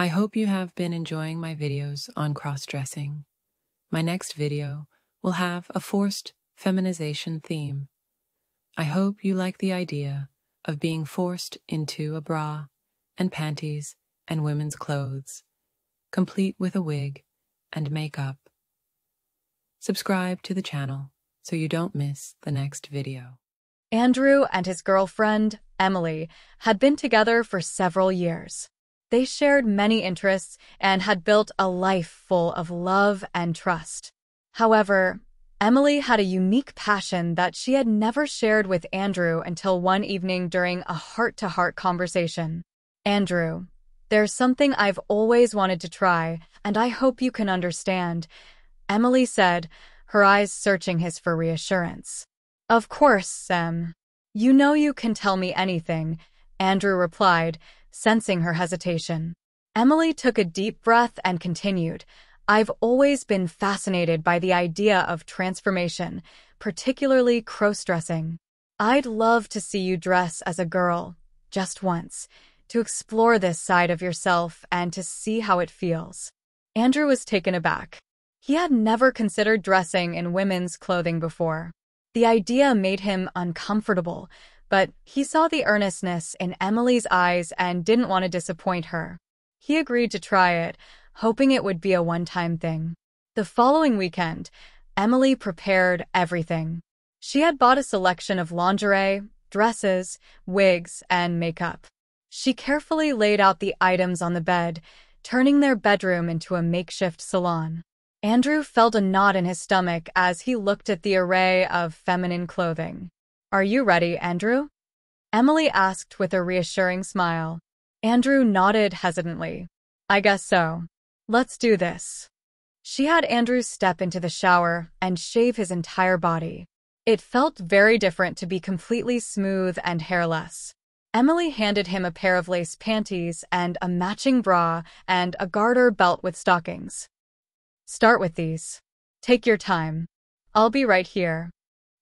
I hope you have been enjoying my videos on cross-dressing. My next video will have a forced feminization theme. I hope you like the idea of being forced into a bra and panties and women's clothes, complete with a wig and makeup. Subscribe to the channel so you don't miss the next video. Andrew and his girlfriend, Emily, had been together for several years. They shared many interests and had built a life full of love and trust. However, Emily had a unique passion that she had never shared with Andrew until one evening during a heart-to-heart conversation. Andrew, there's something I've always wanted to try, and I hope you can understand, Emily said, her eyes searching his for reassurance. Of course, Sam. You know you can tell me anything, Andrew replied, sensing her hesitation. Emily took a deep breath and continued, I've always been fascinated by the idea of transformation, particularly cross-dressing. I'd love to see you dress as a girl, just once, to explore this side of yourself and to see how it feels. Andrew was taken aback. He had never considered dressing in women's clothing before. The idea made him uncomfortable, but he saw the earnestness in Emily's eyes and didn't want to disappoint her. He agreed to try it, hoping it would be a one-time thing. The following weekend, Emily prepared everything. She had bought a selection of lingerie, dresses, wigs, and makeup. She carefully laid out the items on the bed, turning their bedroom into a makeshift salon. Andrew felt a knot in his stomach as he looked at the array of feminine clothing. Are you ready, Andrew? Emily asked with a reassuring smile. Andrew nodded hesitantly. I guess so. Let's do this. She had Andrew step into the shower and shave his entire body. It felt very different to be completely smooth and hairless. Emily handed him a pair of lace panties and a matching bra and a garter belt with stockings. Start with these. Take your time. I'll be right here.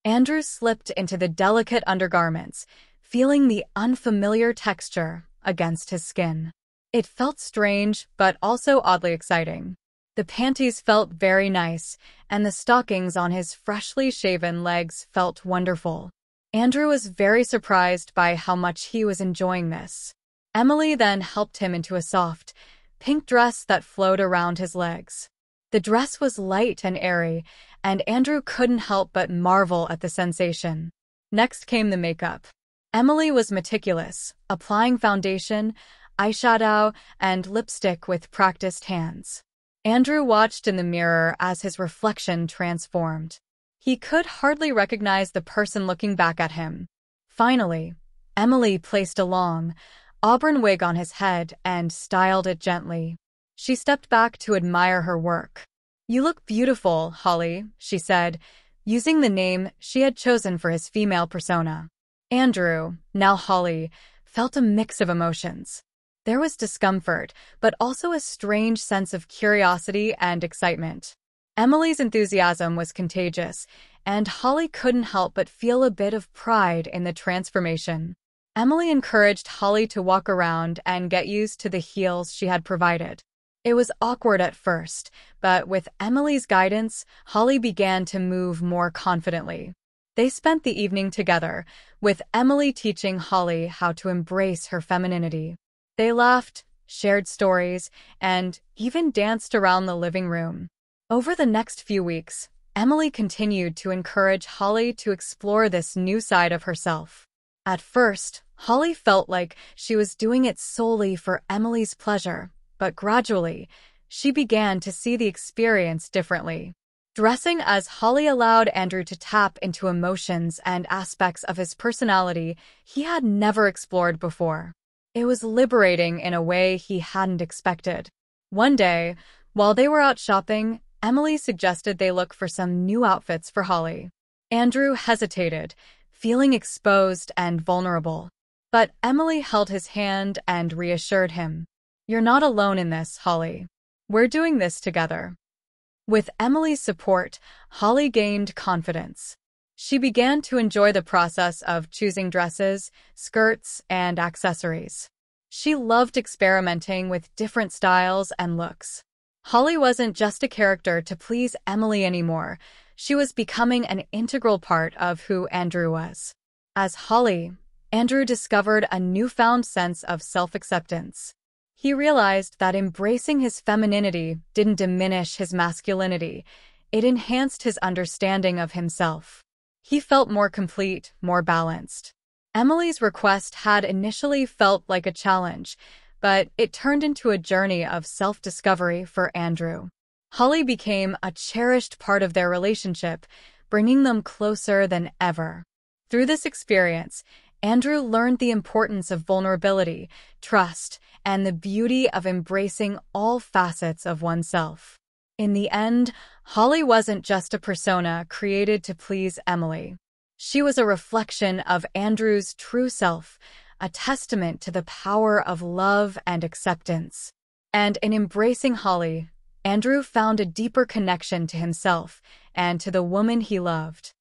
Andrew slipped into the delicate undergarments, feeling the unfamiliar texture against his skin. It felt strange, but also oddly exciting. The panties felt very nice, and the stockings on his freshly shaven legs felt wonderful. Andrew was very surprised by how much he was enjoying this. Emily then helped him into a soft, pink dress that flowed around his legs. The dress was light and airy, and Andrew couldn't help but marvel at the sensation. Next came the makeup. Emily was meticulous, applying foundation, eyeshadow, and lipstick with practiced hands. Andrew watched in the mirror as his reflection transformed. He could hardly recognize the person looking back at him. Finally, Emily placed a long, auburn wig on his head and styled it gently. She stepped back to admire her work. You look beautiful, Holly, she said, using the name she had chosen for his female persona. Andrew, now Holly, felt a mix of emotions. There was discomfort, but also a strange sense of curiosity and excitement. Emily's enthusiasm was contagious, and Holly couldn't help but feel a bit of pride in the transformation. Emily encouraged Holly to walk around and get used to the heels she had provided. It was awkward at first, but with Emily's guidance, Holly began to move more confidently. They spent the evening together, with Emily teaching Holly how to embrace her femininity. They laughed, shared stories, and even danced around the living room. Over the next few weeks, Emily continued to encourage Holly to explore this new side of herself. At first, Holly felt like she was doing it solely for Emily's pleasure, but gradually, she began to see the experience differently. Dressing as Holly allowed Andrew to tap into emotions and aspects of his personality he had never explored before. It was liberating in a way he hadn't expected. One day, while they were out shopping, Emily suggested they look for some new outfits for Holly. Andrew hesitated, feeling exposed and vulnerable. But Emily held his hand and reassured him. You're not alone in this, Holly. We're doing this together. With Emily's support, Holly gained confidence. She began to enjoy the process of choosing dresses, skirts, and accessories. She loved experimenting with different styles and looks. Holly wasn't just a character to please Emily anymore. She was becoming an integral part of who Andrew was. As Holly, Andrew discovered a newfound sense of self-acceptance. He realized that embracing his femininity didn't diminish his masculinity, it enhanced his understanding of himself. He felt more complete, more balanced. Emily's request had initially felt like a challenge, but it turned into a journey of self-discovery for Andrew. Holly became a cherished part of their relationship, bringing them closer than ever. Through this experience, Andrew learned the importance of vulnerability, trust, and the beauty of embracing all facets of oneself. In the end, Holly wasn't just a persona created to please Emily. She was a reflection of Andrew's true self, a testament to the power of love and acceptance. And in embracing Holly, Andrew found a deeper connection to himself and to the woman he loved.